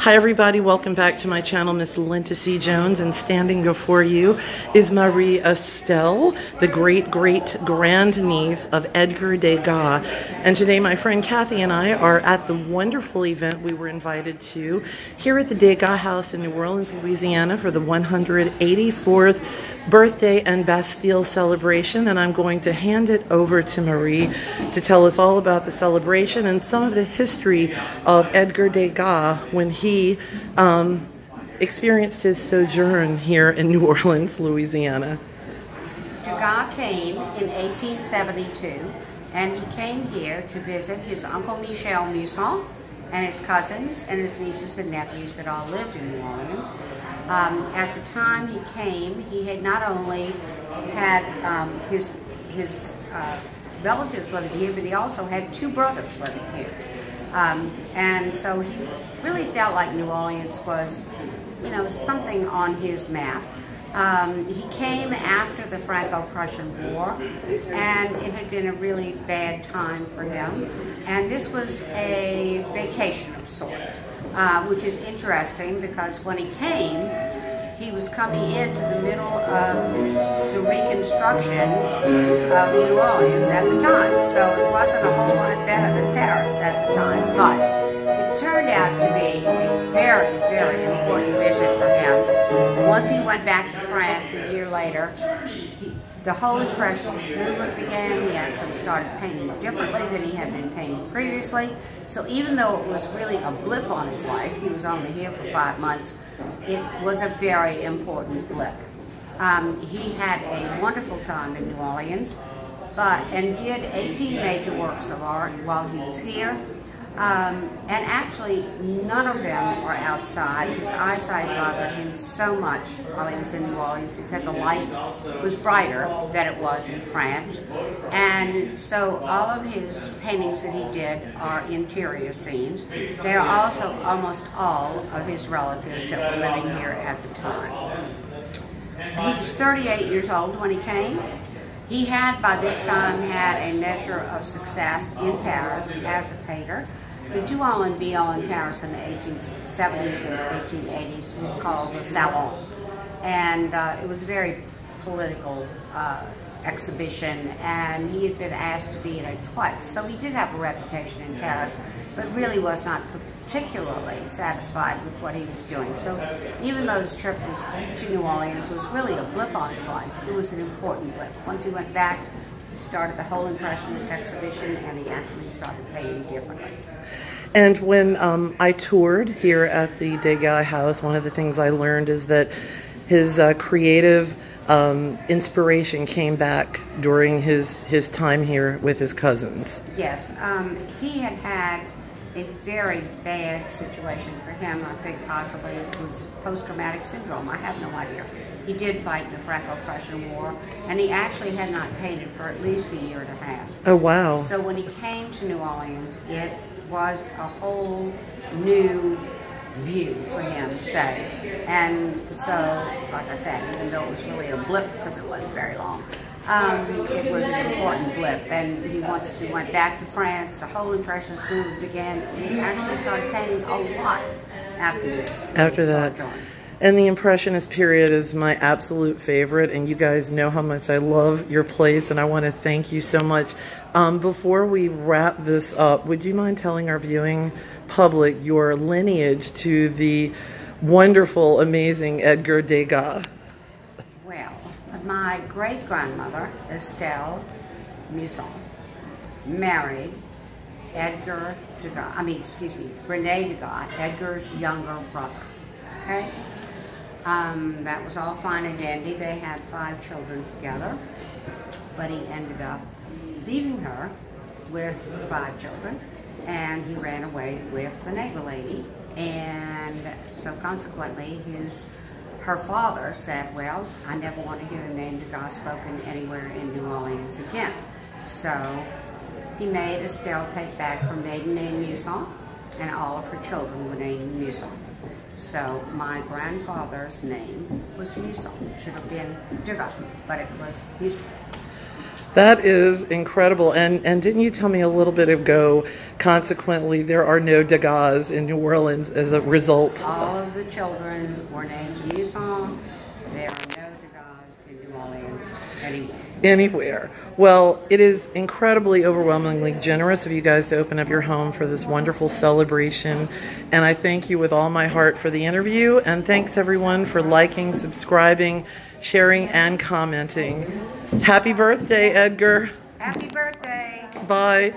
Hi everybody, welcome back to my channel, Miss Linda C. Jones, and standing before you is Marie Estelle, the great great grandniece of Edgar Degas. And today my friend Kathy and I are at the wonderful event we were invited to here at the Degas House in New Orleans, Louisiana for the 184th birthday and Bastille celebration and I'm going to hand it over to Marie to tell us all about the celebration and some of the history of Edgar Degas when he um, experienced his sojourn here in New Orleans, Louisiana. Degas came in 1872 and he came here to visit his uncle Michel Musson and his cousins and his nieces and nephews that all lived in New Orleans. Um, at the time he came, he had not only had um, his, his uh, relatives living here, but he also had two brothers living here. Um, and so he really felt like New Orleans was, you know, something on his map. Um, he came after the Franco-Prussian War, and it had been a really bad time for him. And this was a vacation of sorts, uh, which is interesting because when he came, he was coming into the middle of the reconstruction of New Orleans at the time. So it wasn't a whole lot better than Paris at the time, but it turned out to be a very, very important visit for him. Once he went back to France a year later, he, the whole Impressionist movement began. He actually started painting differently than he had been painting previously. So even though it was really a blip on his life, he was only here for five months, it was a very important blip. Um, he had a wonderful time in New Orleans, but and did 18 major works of art while he was here. Um, and actually, none of them are outside. His eyesight bothered him so much while he was in New Orleans. He said the light was brighter than it was in France. And so all of his paintings that he did are interior scenes. They are also almost all of his relatives that were living here at the time. He was 38 years old when he came. He had, by this time, had a measure of success in Paris as a painter. The do-all and be-all in Paris in the 1870s and 1880s was called the Salon. And uh, it was a very political uh, exhibition, and he had been asked to be in it twice. So he did have a reputation in Paris, but really was not particularly satisfied with what he was doing. So even though his trip was to New Orleans was really a blip on his life, it was an important blip. Once he went back, he started the whole Impressionist exhibition, and he actually started painting differently. And when um, I toured here at the Degas House, one of the things I learned is that his uh, creative um, inspiration came back during his, his time here with his cousins. Yes, um, he had had a very bad situation for him. I think possibly it was post-traumatic syndrome. I have no idea. He did fight in the Franco-Prussian War, and he actually had not painted for at least a year and a half. Oh, wow. So when he came to New Orleans, it was a whole new view for him, say. And so, like I said, even though it was really a blip because it wasn't very long, um, it was an important blip. And he wants to went back to France. The whole Impressionist movement began. And he actually started painting a lot after this. After that. And the Impressionist period is my absolute favorite, and you guys know how much I love your place, and I want to thank you so much. Um, before we wrap this up, would you mind telling our viewing public your lineage to the wonderful, amazing Edgar Degas? Well, my great-grandmother, Estelle Musson, married Edgar Degas, I mean, excuse me, Rene Degas, Edgar's younger brother, okay? Um, that was all fine and dandy. They had five children together, but he ended up leaving her with five children, and he ran away with the neighbor lady, and so consequently, his her father said, well, I never want to hear the name of God spoken anywhere in New Orleans again. So he made Estelle take back her maiden name Musson, and all of her children were named Musson. So my grandfather's name was Musson. Should have been Degas, but it was Musson. That is incredible. And and didn't you tell me a little bit ago? Consequently, there are no Degas in New Orleans as a result. All of the children were named Musson. There are no Degas in New Anymore. Anywhere. Well, it is incredibly, overwhelmingly generous of you guys to open up your home for this wonderful celebration. And I thank you with all my heart for the interview. And thanks everyone for liking, subscribing, sharing, and commenting. Happy birthday, Edgar. Happy birthday! Bye.